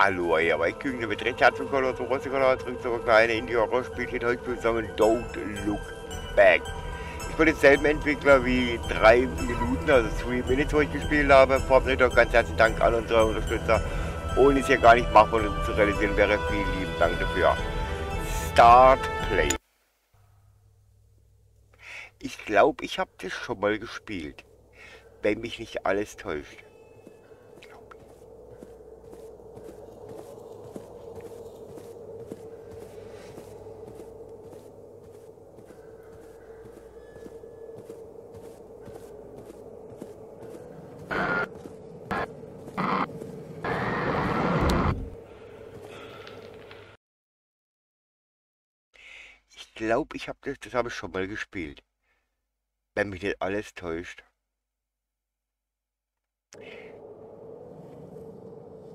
Hallo, ja, weil ich kügen mit recht herzlich willkommen zum Rossi-Kanal zurück zu einem kleinen Indie-Horror-Spielchen. Heute spielen wir zusammen Don't Look Back. Ich bin jetzt selben Entwickler wie drei Minuten, also 3 Minutes, wo ich gespielt habe. Vorab auch ganz herzlichen Dank an unsere Unterstützer. Ohne es hier gar nicht machbar zu realisieren wäre. Vielen lieben Dank dafür. Start Play. Ich glaube, ich habe das schon mal gespielt. Wenn mich nicht alles täuscht. Ich glaube, ich habe das, das habe ich schon mal gespielt. Wenn mich nicht alles täuscht.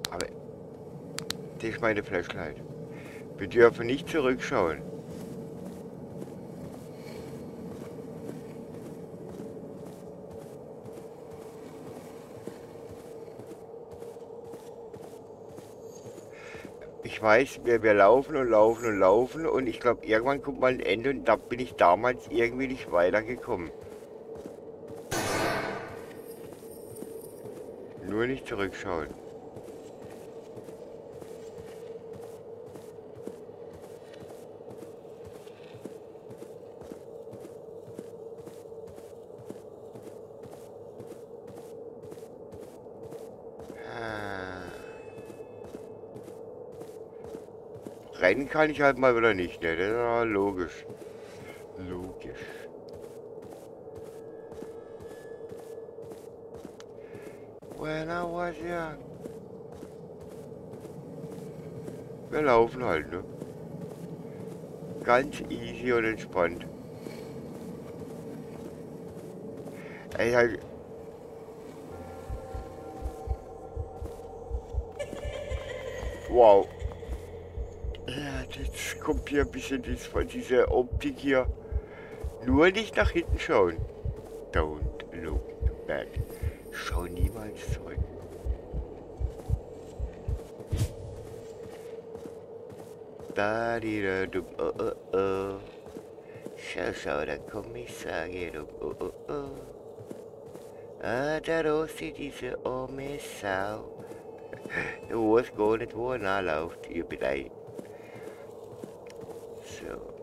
Aber das ist meine Flashlight. Wir dürfen nicht zurückschauen. Weiß, wir, wir laufen und laufen und laufen und ich glaube, irgendwann kommt mal ein Ende und da bin ich damals irgendwie nicht weitergekommen. Nur nicht zurückschauen. Rennen kann ich halt mal wieder nicht, ne? Das ist ja logisch. Logisch. When I was young. Wir laufen halt, ne? Ganz easy und entspannt. Ey, halt. Wow. Jetzt kommt hier ein bisschen dies von dieser Optik hier. Nur nicht nach hinten schauen. Don't look back. Schau niemals zurück. Da di da dum oh oh oh. Schau, schau, der Kommissar geht um oh oh oh. Ah, da Rossi, diese arme Sau. Du weißt gar nicht, wo er nachläuft, ihr Blei. So.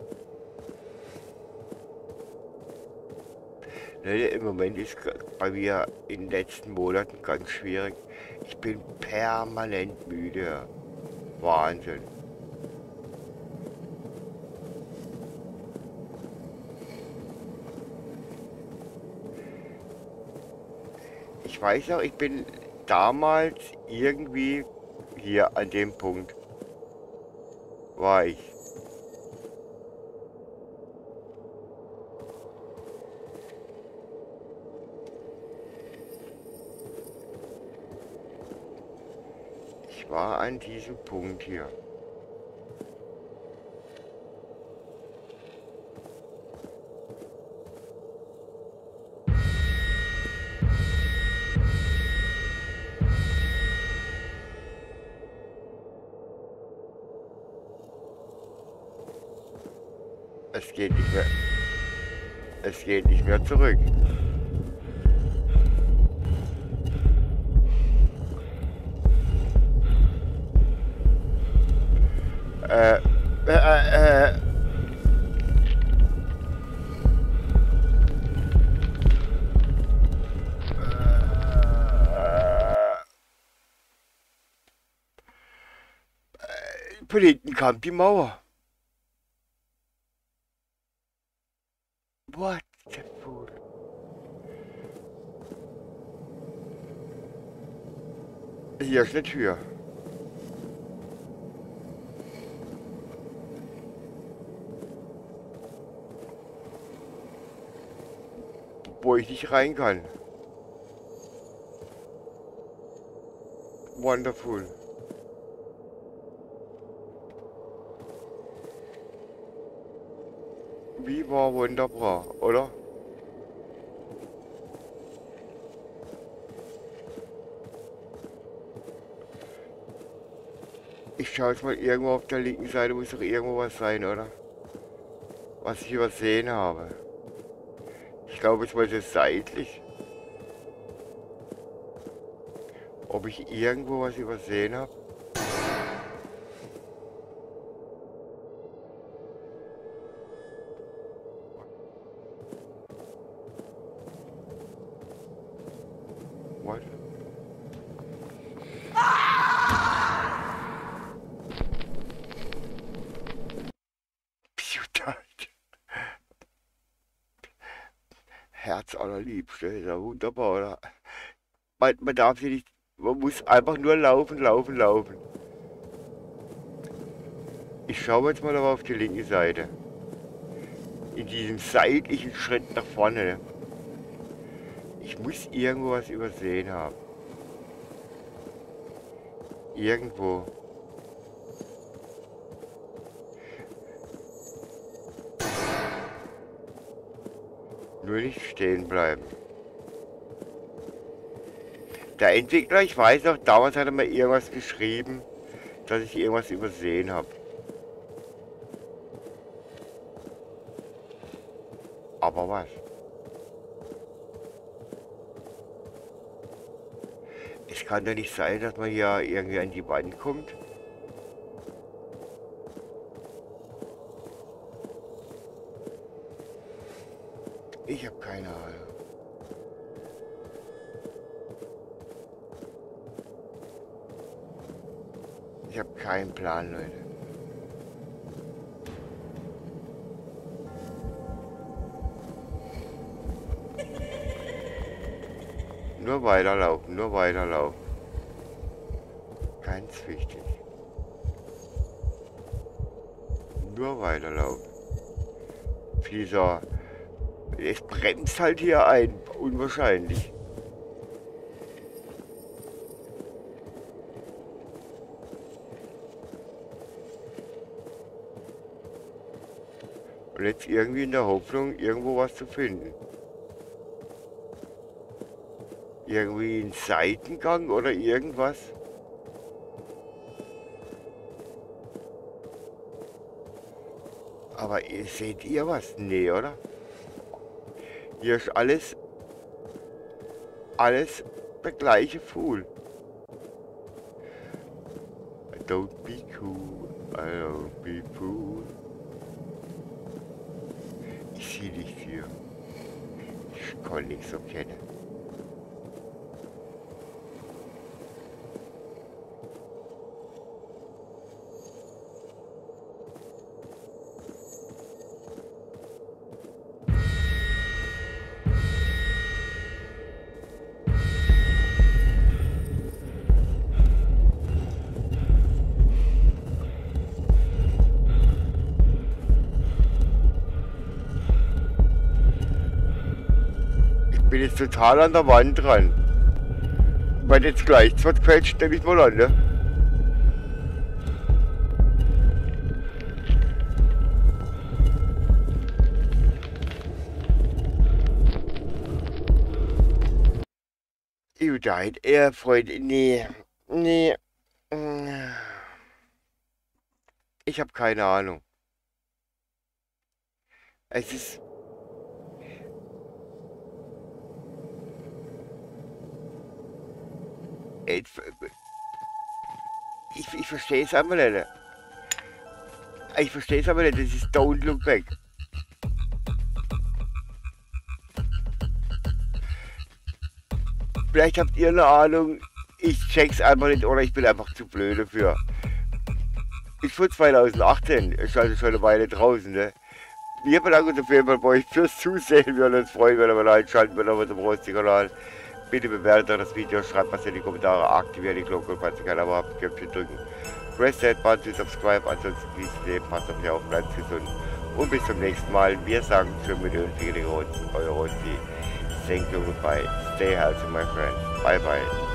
Leute, im Moment ist bei mir in den letzten Monaten ganz schwierig. Ich bin permanent müde. Wahnsinn. Ich weiß noch, ich bin damals irgendwie hier an dem Punkt war ich. Ich war an diesem Punkt hier. Es geht nicht mehr. Es geht nicht mehr zurück. Äh, äh. Von hinten kam die. What the fool? Hier ist eine Tür. Wo ich nicht rein kann. Wonderful. Wie war wunderbar, oder? Ich schaue jetzt mal irgendwo auf der linken Seite, muss doch irgendwo was sein, oder? Was ich übersehen habe. Ich glaube, es wollte seitlich. Ob ich irgendwo was übersehen habe? Allerliebste, ist ja wunderbar? Man, man darf sich nicht, man muss einfach nur laufen, laufen, laufen. Ich schaue jetzt mal aber auf die linke Seite. In diesem seitlichen Schritt nach vorne. Ich muss irgendwo was übersehen haben. Irgendwo. Nur nicht stehen bleiben. Der Entwickler, ich weiß noch, damals hat er mir irgendwas geschrieben, dass ich irgendwas übersehen habe. Aber was? Es kann doch nicht sein, dass man hier irgendwie an die Wand kommt. Habe keinen Plan, Leute. Nur weiterlaufen, nur weiterlaufen. Ganz wichtig. Nur weiterlaufen. Dieser... Es bremst halt hier ein. Unwahrscheinlich. Und jetzt irgendwie in der Hoffnung, irgendwo was zu finden. Irgendwie ein Seitengang oder irgendwas. Aber ihr seht ihr was? Nee, oder? Hier ist alles, alles der gleiche Fool. Don't be cool, I don't be fool. Ich sehe dich hier. Ich kann nichts bin jetzt total an der Wand dran. Wenn jetzt gleich was quetscht, nehme ich mal an, ne? You died, er Freunde, nee, nee. Ich habe keine Ahnung. Es ist Ich, ich, ich verstehe es aber nicht. Ich verstehe es aber nicht, das ist Don't Look Back. Vielleicht habt ihr eine Ahnung, ich check's einfach nicht oder ich bin einfach zu blöd dafür. Ist von 2018, ist also schon eine Weile draußen, ne? Wir bedanken uns auf jeden Fall bei euch fürs Zusehen. Wir würden uns freuen, wenn ihr mal einschalten würdet auf unserem Rosti-Kanal. Bitte bewertet das Video, schreibt was in die Kommentare, aktiviert die Glocke, falls ihr kein Abo habt, Köpfchen drücken. Press that button to subscribe, ansonsten genießt Leben, passt auf euch auf, bleibt gesund. Und bis zum nächsten Mal. Wir sagen für Millionen Euro, Euro, Thank you, goodbye. Stay healthy, my friends. Bye bye.